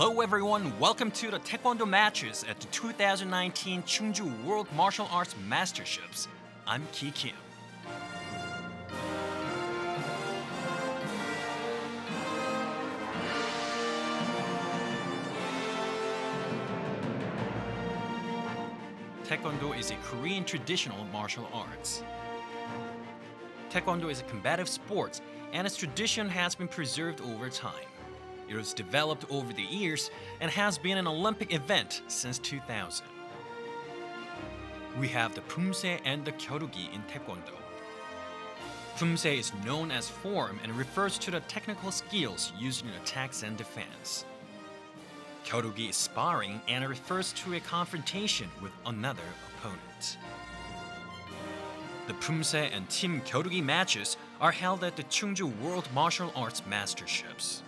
Hello everyone, welcome to the Taekwondo matches at the 2019 Chungju World Martial Arts Masterships. I'm Ki Kim. Taekwondo is a Korean traditional martial arts. Taekwondo is a combative sport and its tradition has been preserved over time. It was developed over the years and has been an Olympic event since 2000. We have the Poomsae and the Kyorugi in Taekwondo. Poomsae is known as form and refers to the technical skills used in attacks and defense. Kyorugi is sparring and refers to a confrontation with another opponent. The Poomsae and Team Kyorugi matches are held at the Chungju World Martial Arts Masterships.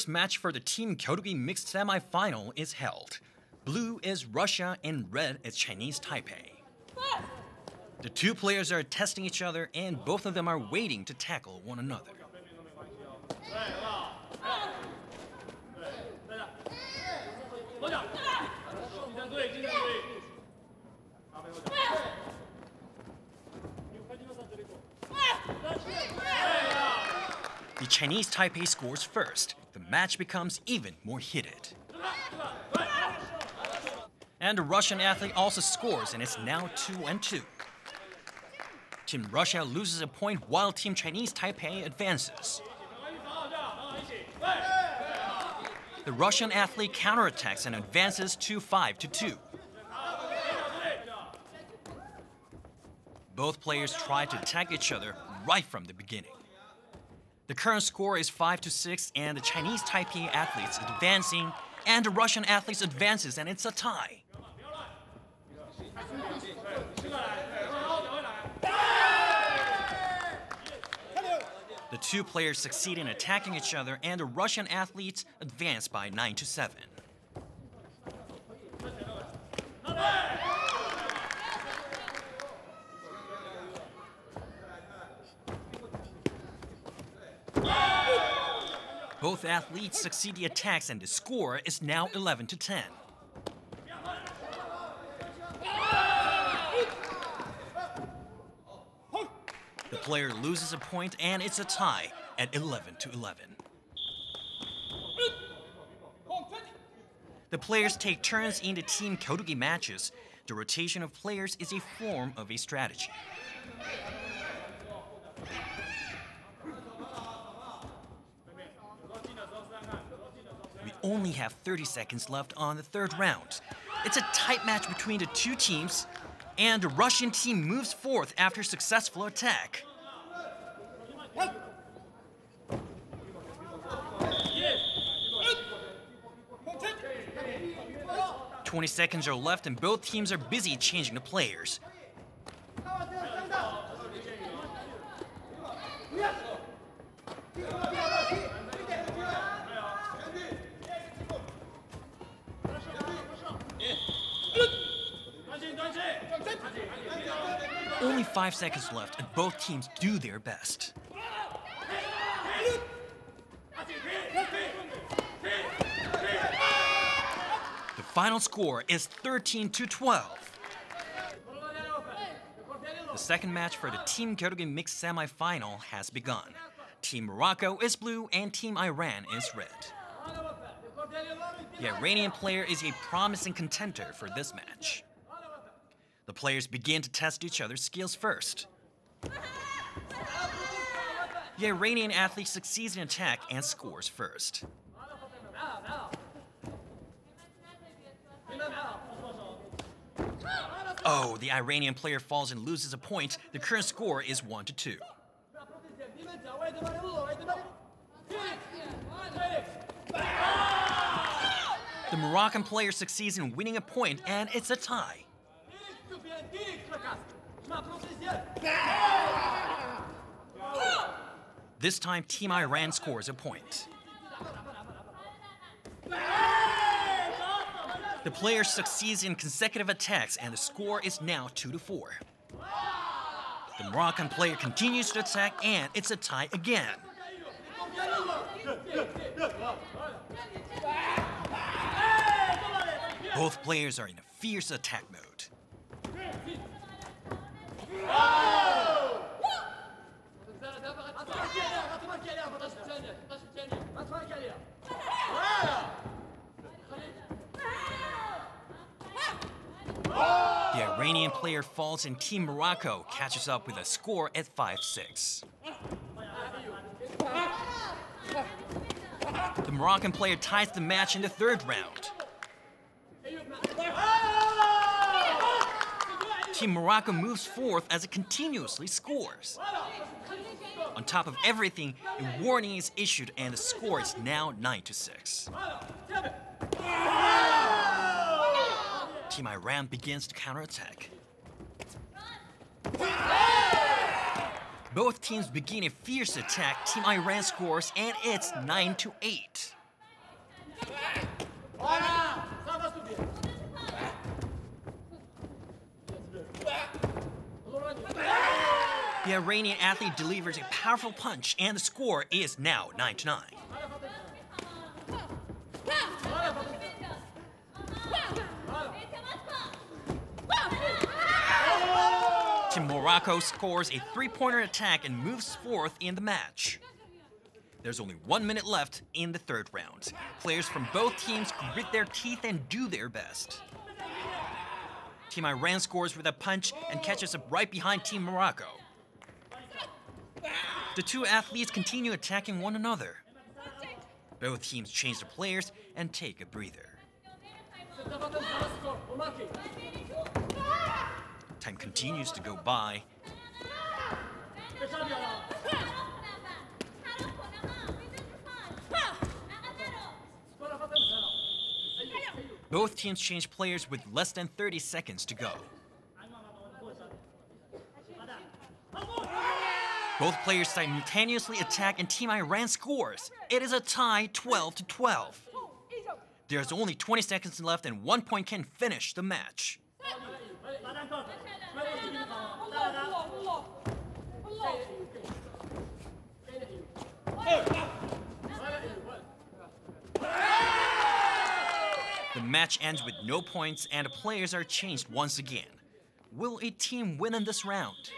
First match for the Team Kyorugi mixed semi-final is held. Blue is Russia and red is Chinese Taipei. The two players are testing each other and both of them are waiting to tackle one another. The Chinese Taipei scores first. The match becomes even more heated. And a Russian athlete also scores and it's now 2 and 2. Team Russia loses a point while Team Chinese Taipei advances. The Russian athlete counterattacks and advances to 5 to 2. Both players try to attack each other right from the beginning. The current score is 5 to 6 and the Chinese Taipei athletes advancing and the Russian athletes advances and it's a tie. The two players succeed in attacking each other and the Russian athletes advance by 9 to 7. Both athletes succeed the attacks and the score is now 11 to 10. The player loses a point and it's a tie at 11 to 11. The players take turns in the team Kyorugi matches. The rotation of players is a form of a strategy. Only have 30 seconds left on the third round. It's a tight match between the two teams, and the Russian team moves forth after successful attack. Twenty seconds are left, and both teams are busy changing the players. Only five seconds left, and both teams do their best. The final score is 13 to 12. The second match for the Team Kyorugi mixed semi-final has begun. Team Morocco is blue and Team Iran is red. The Iranian player is a promising contender for this match. The players begin to test each other's skills first. The Iranian athlete succeeds in attack and scores first. Oh, the Iranian player falls and loses a point. The current score is 1 to 2. The Moroccan player succeeds in winning a point and it's a tie. This time, Team Iran scores a point. The player succeeds in consecutive attacks, and the score is now 2 to 4. The Moroccan player continues to attack, and it's a tie again. Both players are in a fierce attack mode. The Iranian player falls and Team Morocco catches up with a score at 5-6. The Moroccan player ties the match in the third round. Team Morocco moves forth as it continuously scores. On top of everything, a warning is issued and the score is now 9 to 6. Team Iran begins to counterattack. Both teams begin a fierce attack. Team Iran scores and it's 9 to 8. The Iranian athlete delivers a powerful punch and the score is now 9 to 9. Team Morocco scores a three-pointer attack and moves forth in the match. There's only one minute left in the third round. Players from both teams grit their teeth and do their best. Team Iran scores with a punch and catches up right behind Team Morocco. The two athletes continue attacking one another. Both teams change the players and take a breather. Time continues to go by. Both teams change players with less than 30 seconds to go. Both players simultaneously attack and Team Iran scores. It is a tie 12 to 12. There's only 20 seconds left and one point can finish the match. The match ends with no points and the players are changed once again. Will a team win in this round?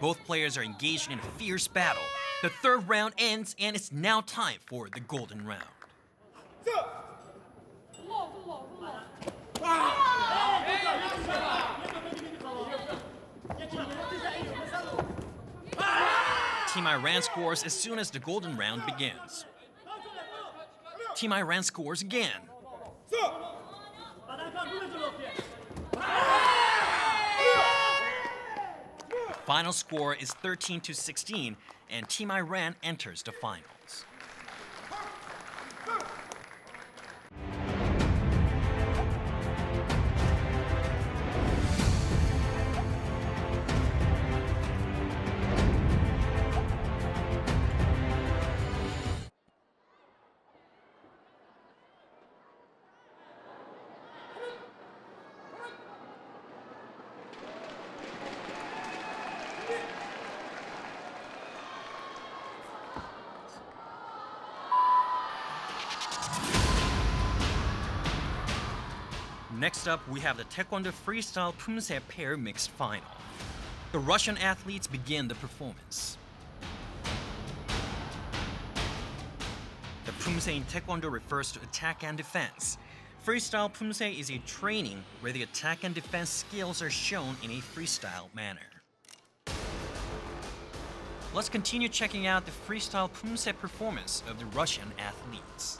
Both players are engaged in a fierce battle. The third round ends and it's now time for the golden round. Team Iran scores as soon as the golden round begins. Team Iran scores again. Final score is 13 to 16, and Team Iran enters the finals. Next up, we have the Taekwondo Freestyle Poomsae pair mixed final. The Russian athletes begin the performance. The Poomsae in Taekwondo refers to attack and defense. Freestyle Poomsae is a training where the attack and defense skills are shown in a freestyle manner. Let's continue checking out the freestyle Poomsae performance of the Russian athletes.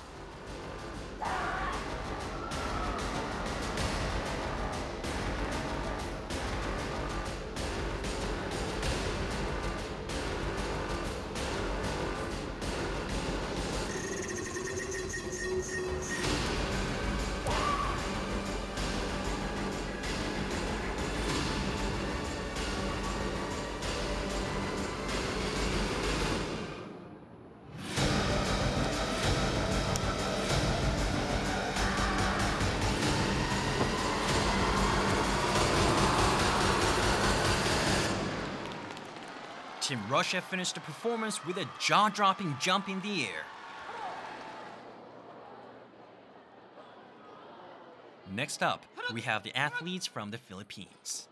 Team Russia finished the performance with a jaw-dropping jump in the air. Next up, we have the athletes from the Philippines.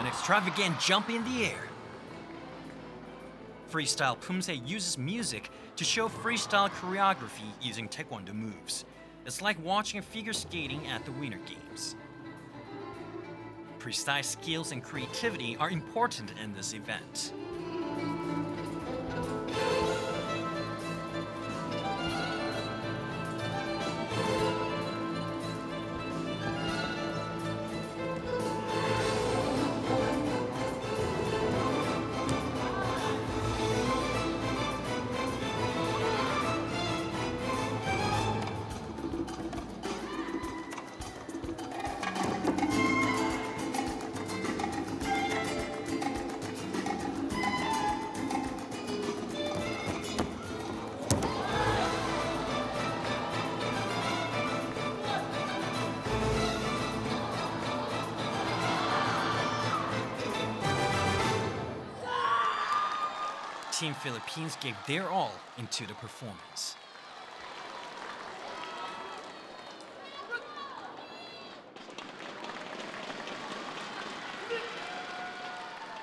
An extravagant jump in the air. Freestyle Poomsae uses music to show freestyle choreography using taekwondo moves. It's like watching a figure skating at the Winter Games. Precise skills and creativity are important in this event. Team Philippines gave their all into the performance.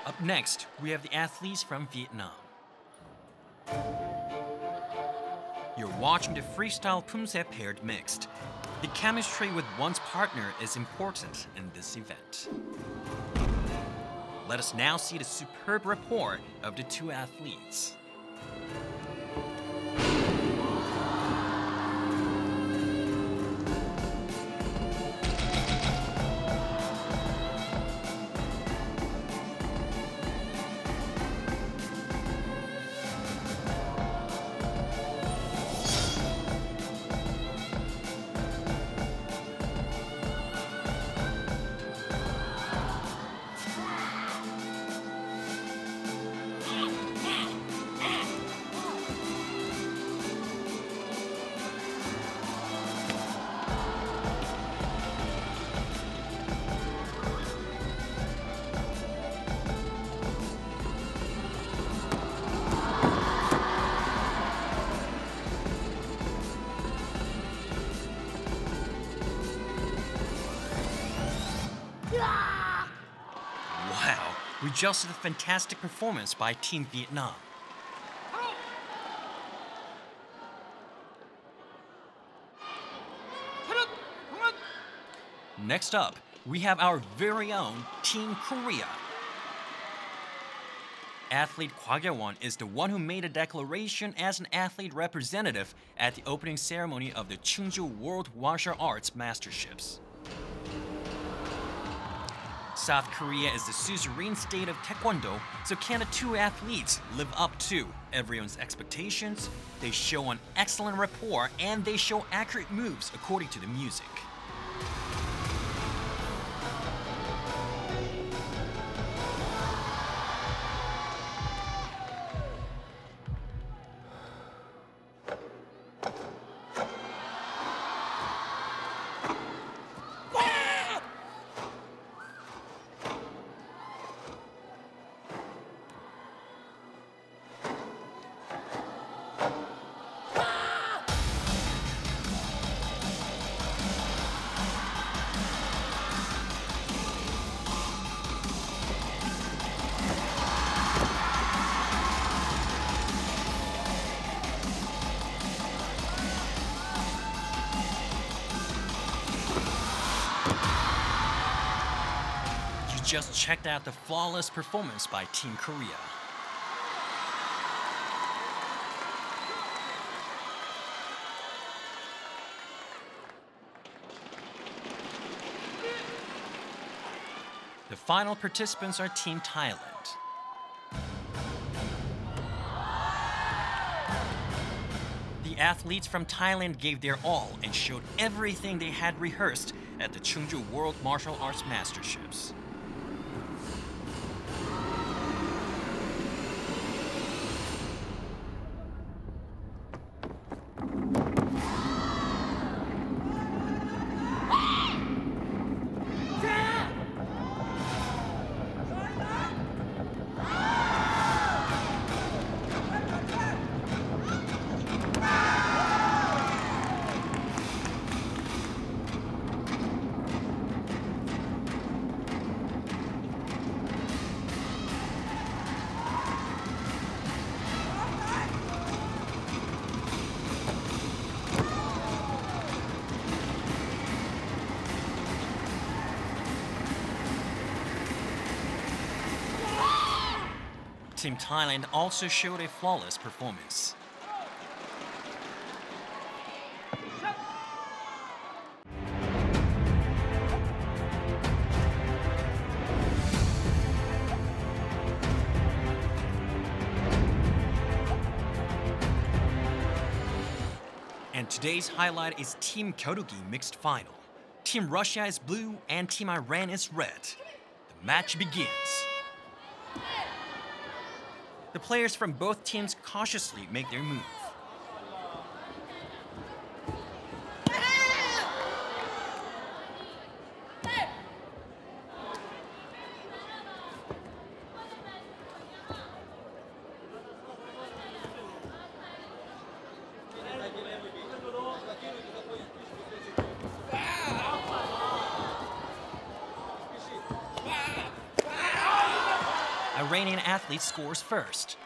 Up next, we have the athletes from Vietnam. You're watching the freestyle Poomsae paired mixed. The chemistry with one's partner is important in this event. Let us now see the superb rapport of the two athletes. Just had a fantastic performance by Team Vietnam. Next up, we have our very own Team Korea. Athlete Won is the one who made a declaration as an athlete representative at the opening ceremony of the Chungju World Martial Arts Masterships. South Korea is the suzerain state of Taekwondo, so can the two athletes live up to everyone's expectations? They show an excellent rapport and they show accurate moves according to the music. Just checked out the flawless performance by Team Korea. The final participants are Team Thailand. The athletes from Thailand gave their all and showed everything they had rehearsed at the Chungju World Martial Arts Masterships. Team Thailand also showed a flawless performance. And today's highlight is Team Kyorugi mixed final. Team Russia is blue and Team Iran is red. The match begins. The players from both teams cautiously make their move. Iranian athlete scores first.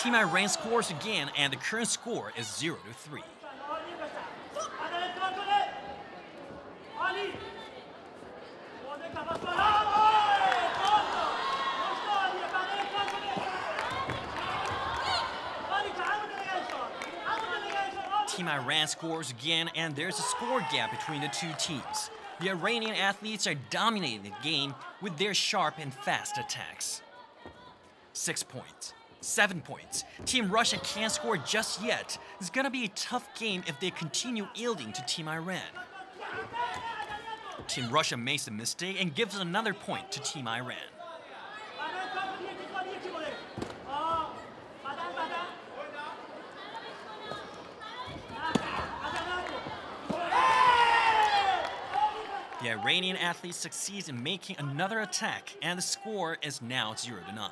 Team Iran scores again, and the current score is 0 to 3. Team Iran scores again, and there's a score gap between the two teams. The Iranian athletes are dominating the game with their sharp and fast attacks. Six points. Seven points. Team Russia can't score just yet. It's gonna be a tough game if they continue yielding to Team Iran. Team Russia makes a mistake and gives another point to Team Iran. The Iranian athlete succeeds in making another attack, and the score is now 0 to 9.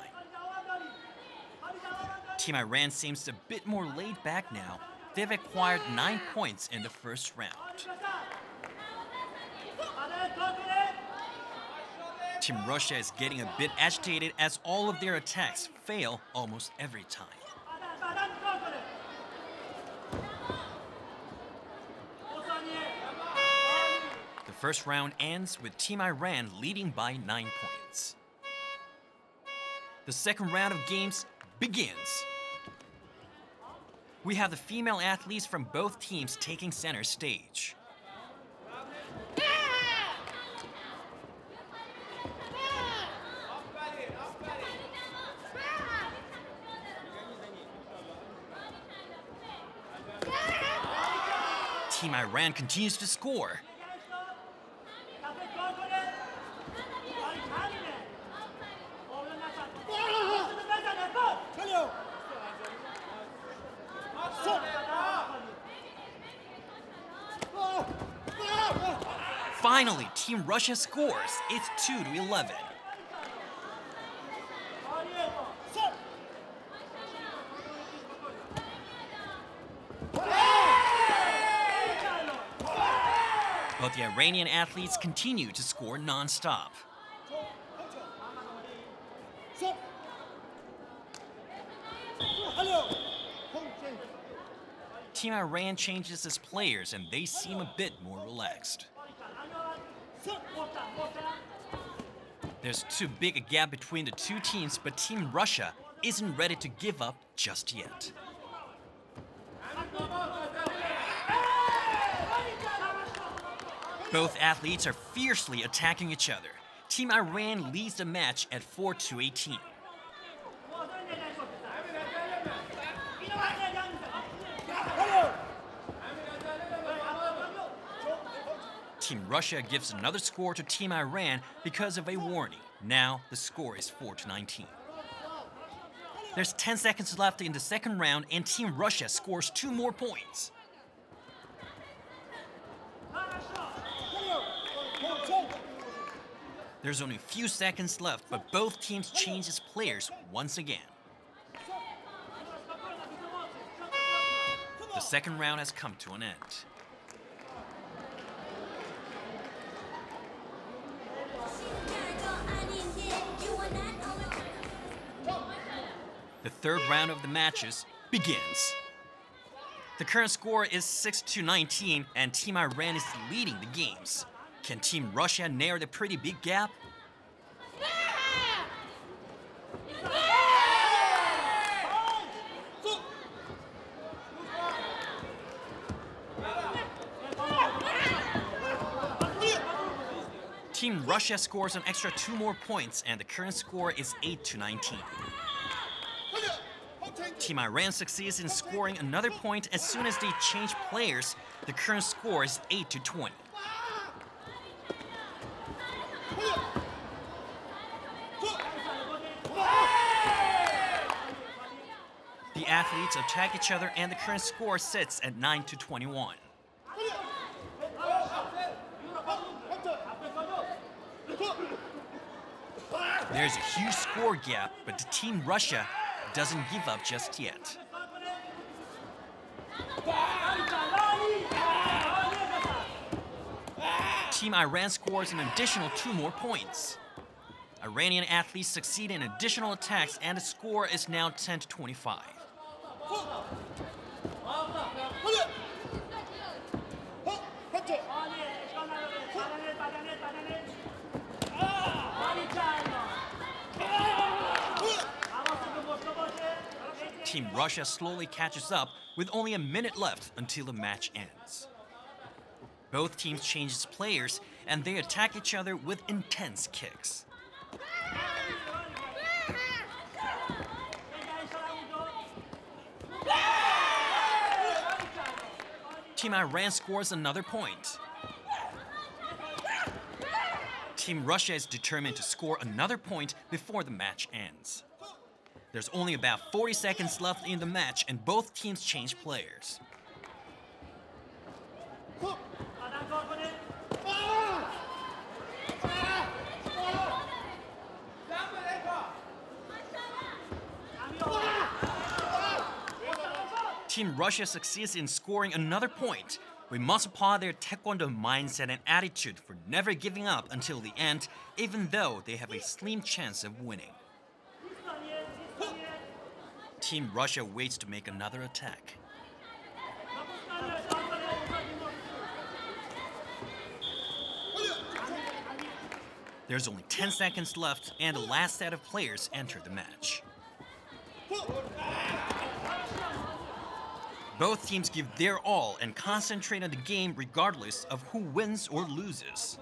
Team Iran seems a bit more laid back now. They've acquired 9 points in the first round. Team Russia is getting a bit agitated as all of their attacks fail almost every time. First round ends with Team Iran leading by 9 points. The second round of games begins. We have the female athletes from both teams taking center stage. Team Iran continues to score. Finally, Team Russia scores. It's 2 to 11. But the Iranian athletes continue to score non-stop. Team Iran changes its players and they seem a bit more relaxed. There's too big a gap between the two teams, but Team Russia isn't ready to give up just yet. Both athletes are fiercely attacking each other. Team Iran leads the match at 4 Team Russia gives another score to Team Iran because of a warning. Now the score is 4 to 19. There's 10 seconds left in the second round and Team Russia scores two more points. There's only a few seconds left, but both teams change its players once again. The second round has come to an end. Third round of the matches begins. The current score is 6 to 19, and Team Iran is leading the games. Can Team Russia narrow the pretty big gap? Team Russia scores an extra two more points, and the current score is 8 to 19. Team Iran succeeds in scoring another point as soon as they change players. The current score is 8 to 20. The athletes attack each other and the current score sits at 9 to 21. There's a huge score gap, but the Team Russia doesn't give up just yet. Team Iran scores an additional two more points. Iranian athletes succeed in additional attacks and the score is now 10 to 25. Team Russia slowly catches up with only a minute left until the match ends. Both teams change its players and they attack each other with intense kicks. Team Iran scores another point. Team Russia is determined to score another point before the match ends. There's only about 40 seconds left in the match and both teams change players. Team Russia succeeds in scoring another point. We must applaud their taekwondo mindset and attitude for never giving up until the end, even though they have a slim chance of winning. Team Russia waits to make another attack. There's only 10 seconds left, and the last set of players enter the match. Both teams give their all and concentrate on the game regardless of who wins or loses.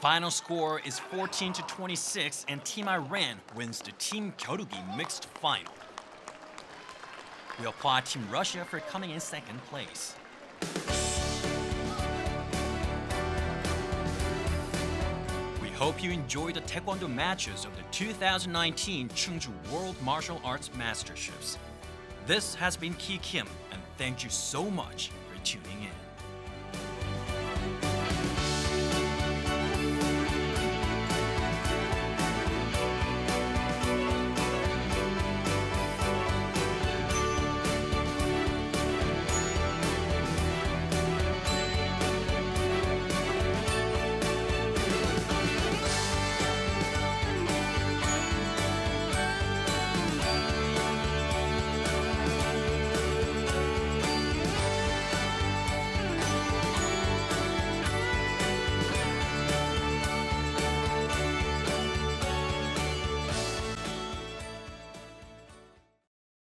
Final score is 14 to 26 and Team Iran wins the Team Kyorugi mixed final. We applaud Team Russia for coming in second place. We hope you enjoyed the Taekwondo matches of the 2019 Chungju World Martial Arts Masterships. This has been Ki Kim, and thank you so much for tuning in.